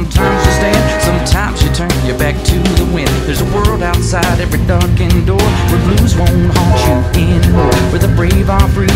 Sometimes you stand, sometimes you turn your back to the wind. There's a world outside every darkened door where blues won't haunt you anymore. Where the brave are free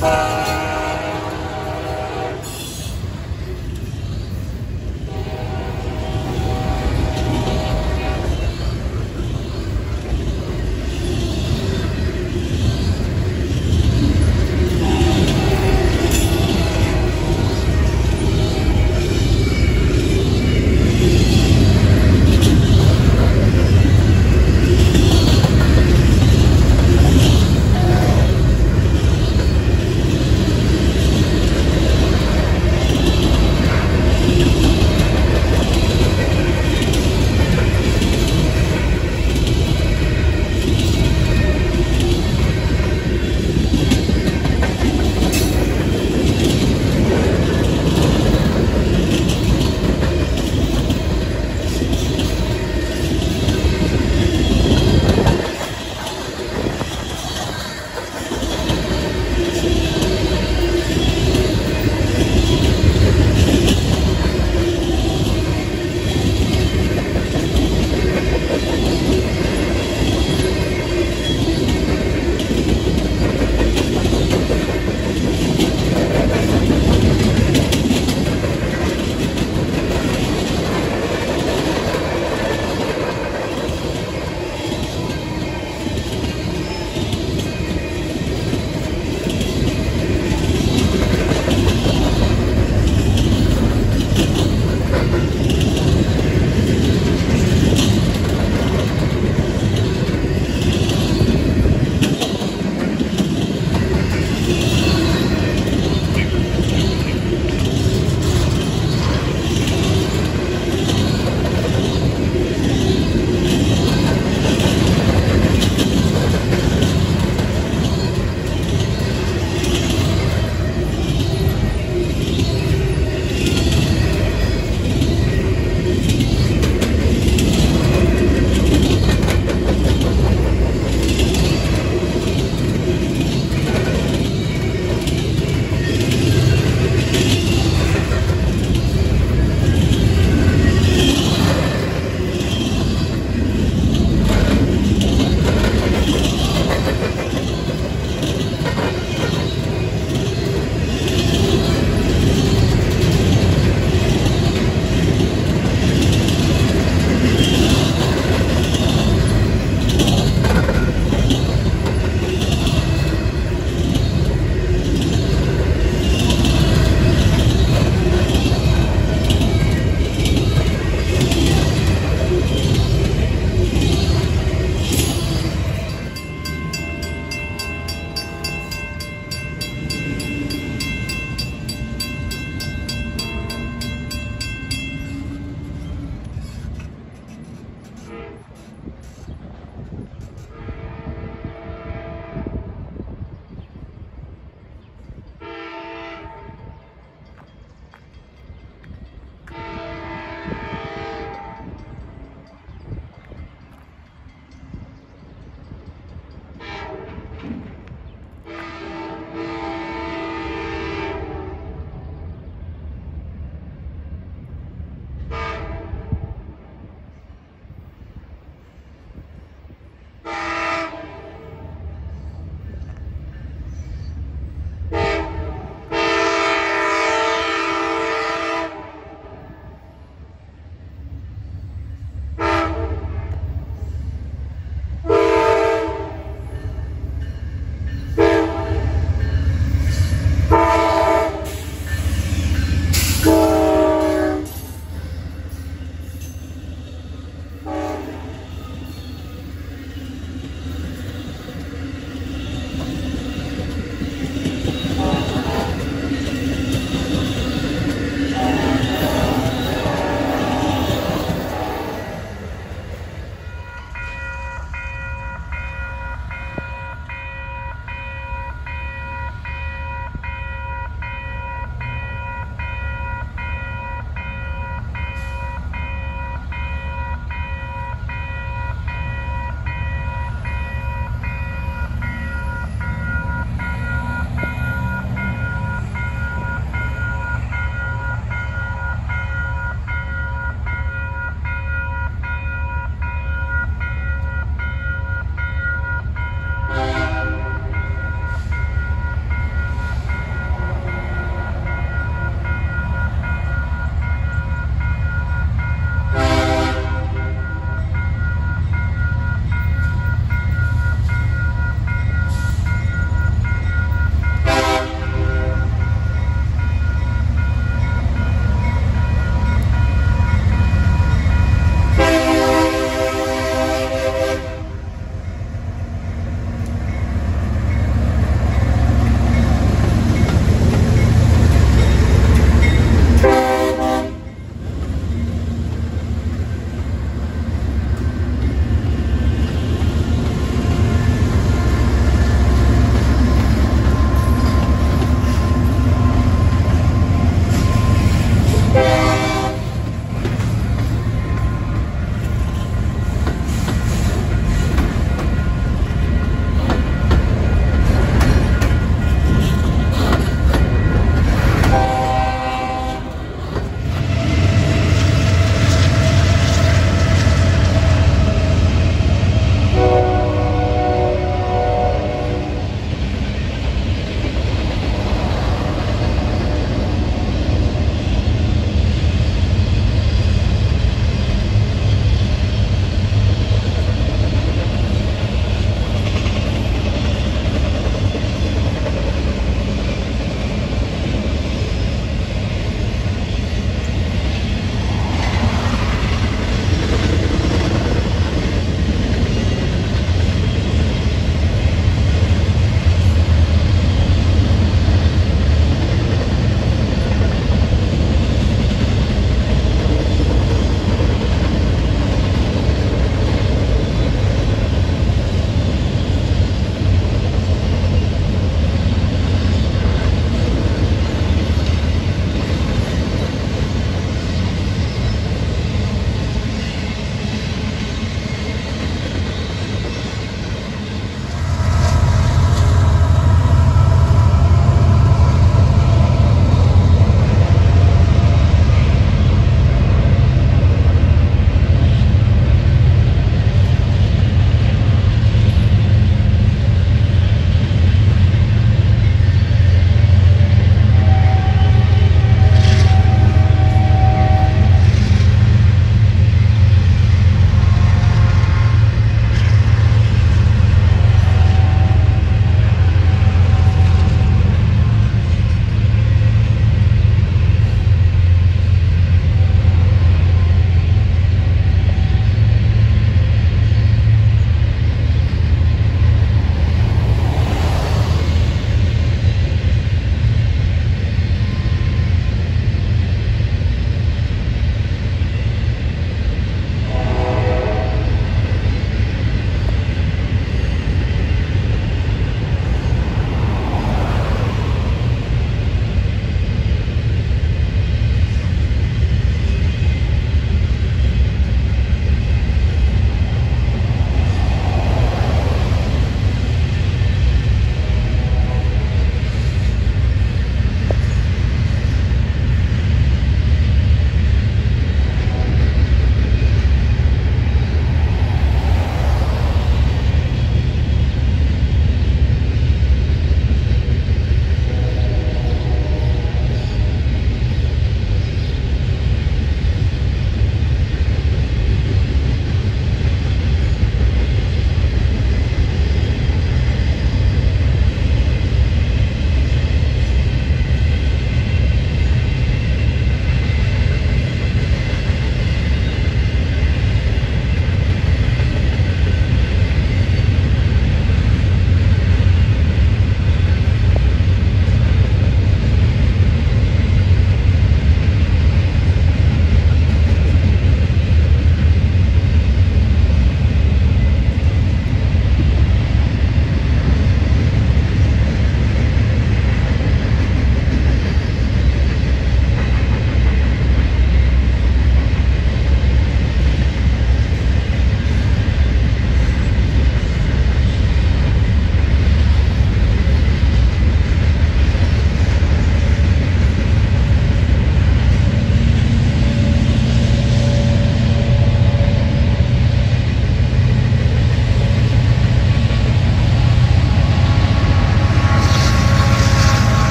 Bye.